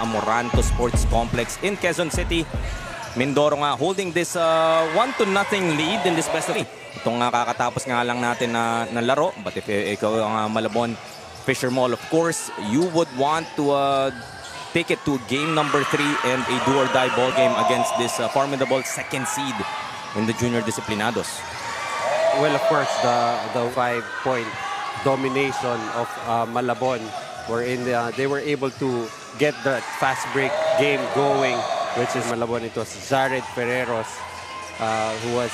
Amoranto Sports Complex in Quezon City. Mindoro nga holding this 1 to nothing lead in this best of Itong uh, kakatapos nga lang natin na, na laro. But if uh, ikaw ang uh, Malabon Fisher Mall, of course, you would want to uh, take it to game number 3 and a do-or-die ball game against this uh, formidable second seed in the Junior Disciplinados. Well, of course, the, the five-point domination of uh, Malabon wherein uh, they were able to get that fast break game going which is Malabon. It was Jared Ferreros uh, who was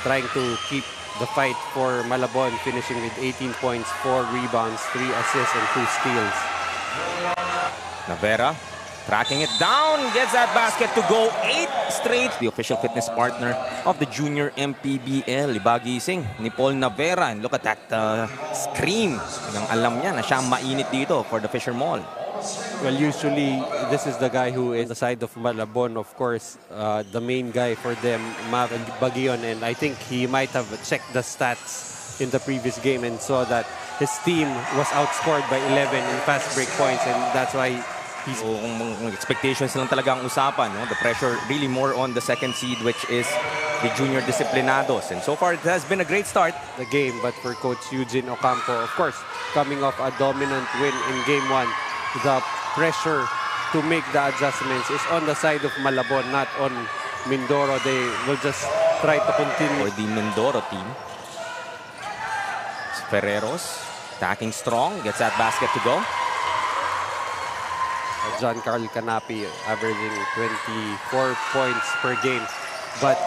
trying to keep the fight for Malabon, finishing with 18 points, 4 rebounds, 3 assists, and 2 steals. Navera tracking it down, gets that basket to go 8 straight. The official fitness partner of the junior MPBL, Ibagising ni Paul Navera. And look at that uh, scream. Nang alam niya na siya mainit dito for the Fisher Mall. Well, usually this is the guy who is the side of Malabon, of course, uh, the main guy for them, Mav Bagion, and I think he might have checked the stats in the previous game and saw that his team was outscored by 11 in fast break points, and that's why he's... So, kung, expectations lang talaga ang usapan, no? the pressure really more on the second seed, which is the junior disciplinados. And so far, it has been a great start. The game, but for Coach Eugene Ocampo, of course, coming off a dominant win in Game 1, the pressure to make the adjustments is on the side of Malabon, not on Mindoro. They will just try to continue. For the Mindoro team. Ferreros attacking strong, gets that basket to go. John Carl Canapi averaging 24 points per game. But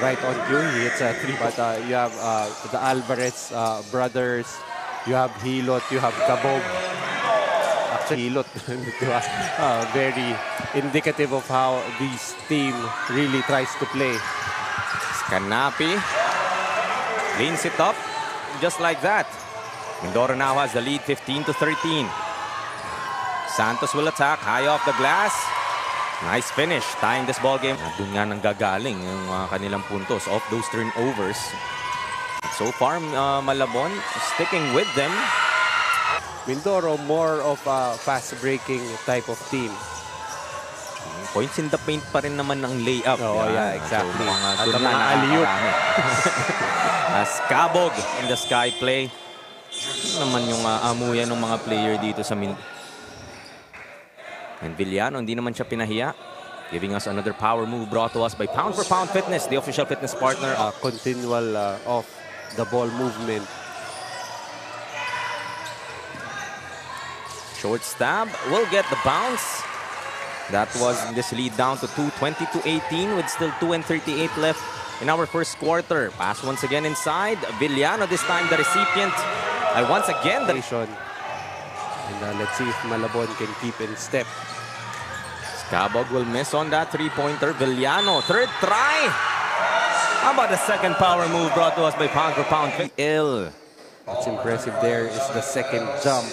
right on cue, he hits a three. But uh, you have uh, the Alvarez uh, brothers, you have Hilot, you have Kabob. Hilot, uh, very indicative of how this team really tries to play. Canapi cleans it up just like that. Mindoro now has the lead 15 to 13. Santos will attack high off the glass. Nice finish, tying this ball game. Doon nga nang gagaling yung uh, kanilang puntos off those turnovers. So far, uh, Malabon sticking with them. Mindoro more of a fast-breaking type of team. Points in the paint pa rin naman ng layup. Oh, yeah, exactly. So, mga, At ang mga alley-oop. As Cabog in the sky play. Ano naman yung uh, amuyan ng mga player dito sa Min And Villano, hindi naman siya pinahiya. Giving us another power move brought to us by Pound for Pound Fitness, the official fitness partner. Uh, continual uh, off the ball movement. Short stab will get the bounce. That was this lead down to 220 to 18 with still 2 and 38 left in our first quarter. Pass once again inside. Villano this time the recipient. I once again the... And uh, let's see if Malabon can keep in step. Scabog will miss on that three-pointer. Villano, third try. How about the second power move brought to us by Pound for Pound? Ill. What's impressive there is the second jump.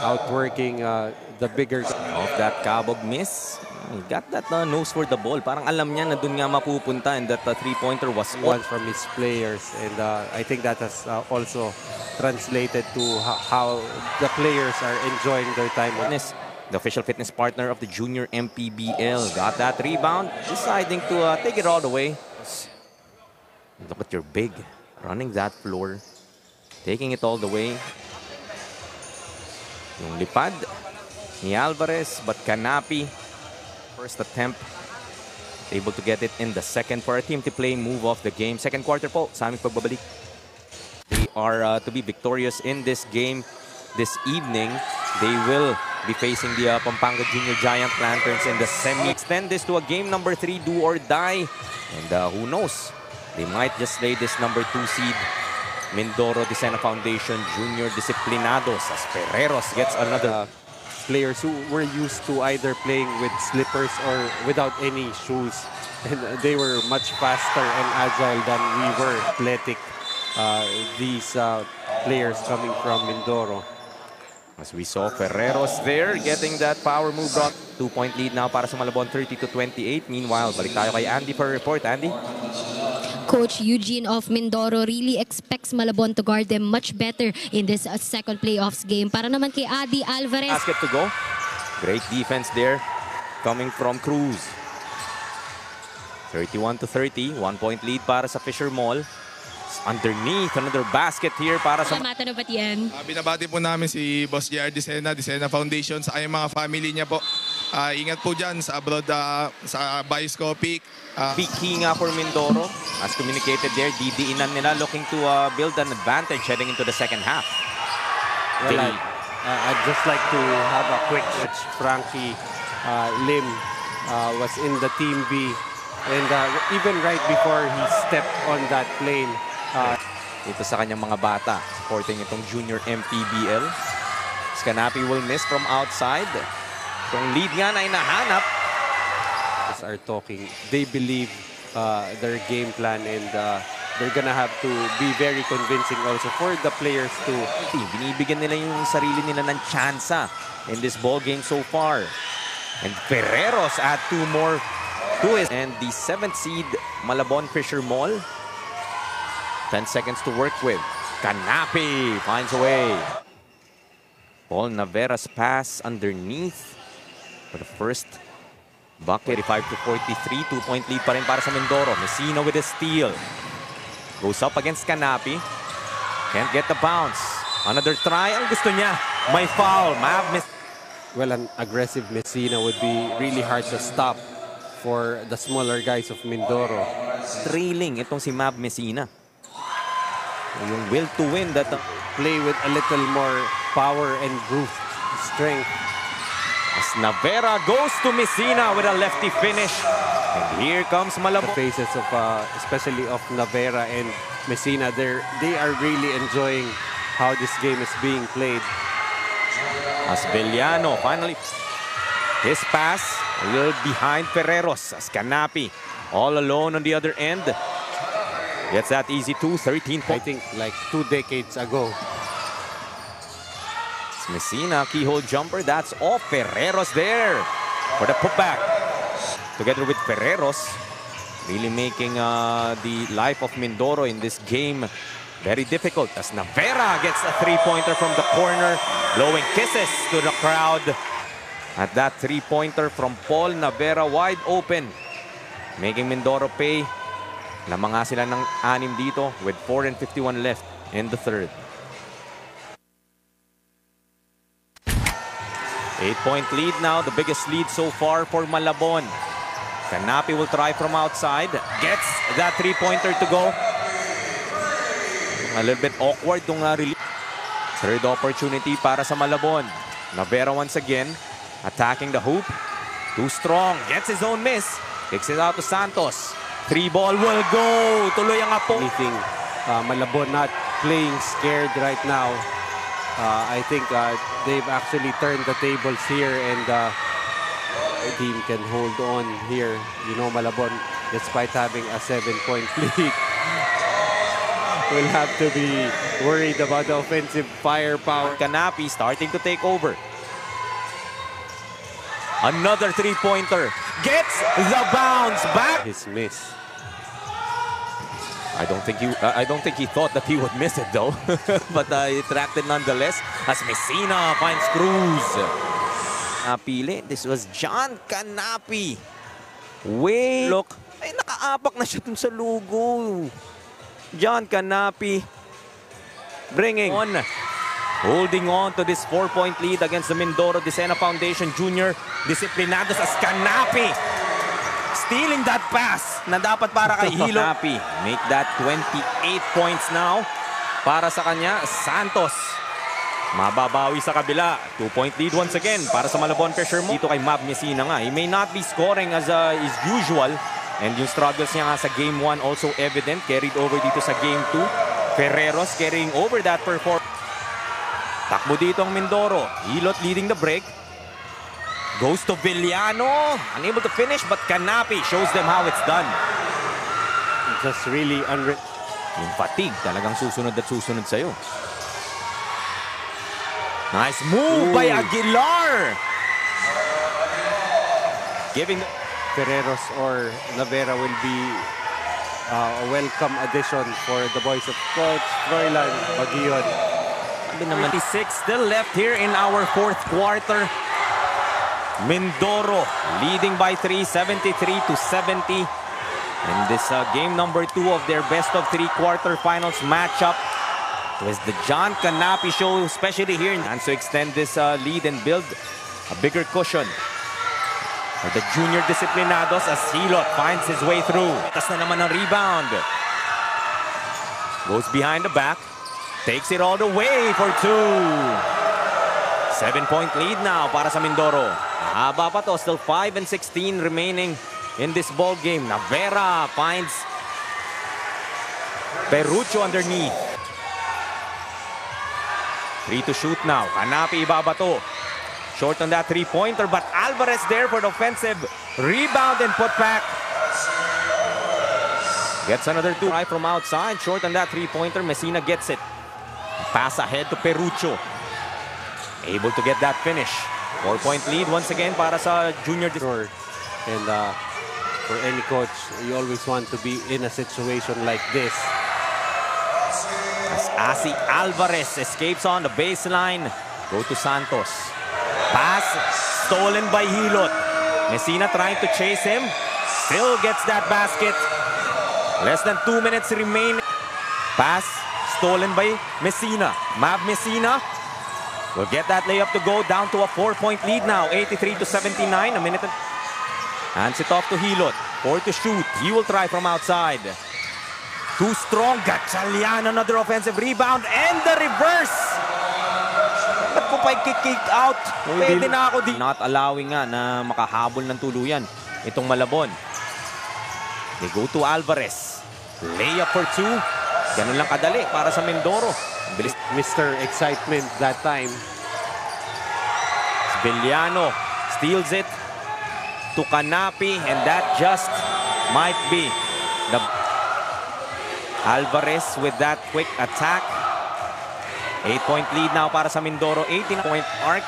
Outworking uh, the bigger... Off that Cabog miss. He got that uh, nose for the ball. Parang alam niya na dun nga mapupunta and that uh, three-pointer was one from his players. And uh, I think that has uh, also translated to how the players are enjoying their time this. The official fitness partner of the junior MPBL got that rebound, deciding to uh, take it all the way. Look at your big running that floor, taking it all the way. Yung lipad ni Alvarez, but Canapi, first attempt, able to get it in the second for our team to play, move off the game. Second quarter po, sa aming pagbabalik. They are uh, to be victorious in this game this evening. They will be facing the uh, Pampanga Junior Giant Lanterns in the semi. Extend this to a game number three, do or die. And uh, who knows, they might just lay this number two seed Mindoro Dicena Foundation Junior Disciplinados as Ferreros gets another. Uh, players who were used to either playing with slippers or without any shoes. And they were much faster and agile than we were. Athletic, uh, these uh, players coming from Mindoro. As we saw Ferreros there getting that power move brought. Two-point lead now para sa Malabon 30 to 28. Meanwhile, balik tayo kay Andy for a report. Andy? Coach Eugene of Mindoro really expects Malabon to guard them much better in this uh, second playoffs game. Para naman kay Adi Alvarez. Basket to go. Great defense there coming from Cruz. 31 to 30, one point lead para sa Fisher Mall. Underneath, another basket here para sa Mata na ba't yan? Uh, binabati po namin si Boss JR Disena, Disena Foundation, sa kanyang mga family niya po. Ah, ingat po dyan sa abroad, ah, sa Bioscopic. Ah, Big key nga for Mindoro. As communicated there, didiinan nila looking to uh, build an advantage heading into the second half. Well, I'd, uh, I'd just like to have a quick which Frankie uh, Lim uh, was in the Team B. And uh, even right before he stepped on that plane, uh, Dito sa kanyang mga bata, supporting itong junior MPBL. Scanapi will miss from outside. Itong lead nga na inahanap. us are talking, they believe uh, their game plan and uh, they're gonna have to be very convincing also for the players to Binibigyan nila yung sarili nila ng tsansa in this ball game so far. And Ferreros add two more to it. And the seventh seed, Malabon Fisher Mall. 10 seconds to work with. Canapi finds a way. Paul Navera's pass underneath for the first bucket. 35 to 43, two-point lead pa rin para sa Mindoro. Messina with a steal. Goes up against Canapi. Can't get the bounce. Another try. Ang gusto niya. May foul. Mav miss. well, an aggressive Messina would be really hard to stop for the smaller guys of Mindoro. Trailing itong si Mav Messina. Yung will to win that uh, Play with a little more power and brute strength. As Navera goes to Messina with a lefty finish. And here comes The faces of, uh, especially of Navera and Messina, they're, they are really enjoying how this game is being played. As Villano finally his pass a little behind Ferreros as Canapi all alone on the other end. Gets that easy two, 13 I points. think like two decades ago, Messina, keyhole jumper. That's off. Ferreros there for the putback. Together with Ferreros, really making uh, the life of Mindoro in this game very difficult as Navera gets a three-pointer from the corner, blowing kisses to the crowd. At that three-pointer from Paul Navera wide open, making Mindoro pay. Lamang nga sila ng anim dito with 4 and 51 left in the third. Eight-point lead now, the biggest lead so far for Malabon. Canapi will try from outside. Gets that three-pointer to go. A little bit awkward itong uh, release. Third opportunity para sa Malabon. Navera once again, attacking the hoop. Too strong, gets his own miss. Kicks it out to Santos. Three ball will go. Tuloy ang apo. anything. Uh, Malabon not playing scared right now. Uh, I think uh, they've actually turned the tables here and uh, the team can hold on here. You know, Malabon, despite having a seven-point lead, will have to be worried about the offensive firepower. Canapi starting to take over. Another three-pointer. Gets the bounce back. His miss. I don't think he uh, I don't think he thought that he would miss it though. but uh, it tracked it nonetheless as Messina finds Cruz. Napili. This was John Canapi. Wait. Look. Ay, nakaapak na siya dun sa lugo. John Canapi. Bringing on. Holding on to this four-point lead against the Mindoro Decena Foundation Junior. Disiplinados as Canapi stealing that pass na dapat para kay Hilo. Happy. Make that 28 points now para sa kanya. Santos. Mababawi sa kabila. Two-point lead once again para sa Malabon Fisher mo. Dito kay Mab Messina nga. He may not be scoring as uh, is usual. And yung struggles niya nga sa game 1 also evident. Carried over dito sa game 2. Ferreros carrying over that performance. Takbo dito ang Mindoro. Hilot leading the break. Goes to Villano. Unable to finish, but Canapi shows them how it's done. Just really unre... Yung fatigue talagang susunod at susunod sa'yo. Nice move by Ooh. Aguilar. Giving Ferreros or Navera will be uh, a welcome addition for the boys of Coach Froilan Baguion. Sabi naman, 26 still left here in our fourth quarter. Mindoro leading by 3, 73 to 70. In this uh, game number two of their best of three quarterfinals matchup. It was the John Canapi show, especially here. And to extend this uh, lead and build a bigger cushion for the junior disciplinados as Hilot finds his way through. Tas na naman ang rebound. Goes behind the back. Takes it all the way for two. Seven-point lead now para sa Mindoro. Haba pa to. Still 5 and 16 remaining in this ball game. Navera finds Perucho underneath. Three to shoot now. Kanapi ibabato. Short on that three-pointer, but Alvarez there for the offensive rebound and put back. Gets another two. Try from outside. Short on that three-pointer. Messina gets it. Pass ahead to Perucho. Able to get that finish. Four-point lead once again para sa junior. And uh, for any coach, you always want to be in a situation like this. As Asi Alvarez escapes on the baseline. Go to Santos. Pass stolen by Hilot. Messina trying to chase him. Still gets that basket. Less than two minutes remain. Pass stolen by Messina. Mav Messina will get that layup to go down to a four-point lead now. 83 to 79. A minute and hands it off to Hilot. Four to shoot. He will try from outside. Too strong. Gatchalian, another offensive rebound. And the reverse. Ba't ko pa kick out? Pwede na ako di. Not allowing nga na makahabol ng tuluyan itong Malabon. They go to Alvarez. Layup for two. Ganun lang kadali para sa Mindoro. Bilis. Mr. Excitement that time. Villano steals it to Canapi and that just might be the Alvarez with that quick attack. 8-point lead now para sa Mindoro. 18-point arc.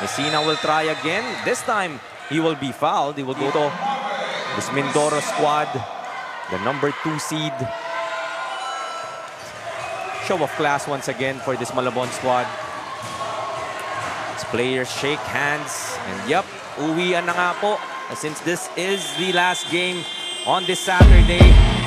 Messina will try again. This time, he will be fouled. He will go to this Mindoro squad. The number two seed. Show of class once again for this Malabon squad. As players shake hands. And yep, uwian na nga po. Since this is the last game on this Saturday.